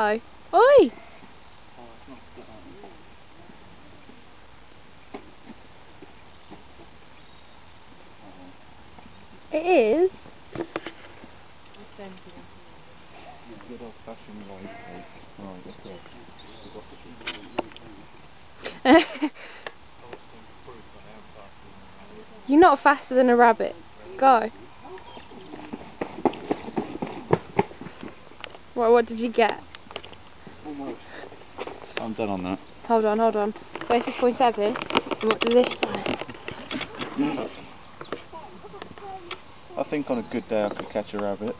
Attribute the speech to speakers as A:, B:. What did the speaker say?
A: Oi!
B: Split out.
A: It is. You're not faster than a rabbit. Go. What, what did you get?
B: Almost. I'm done on that.
A: Hold on, hold on. Versus point seven. And what does this say?
B: I think on a good day I could catch a rabbit.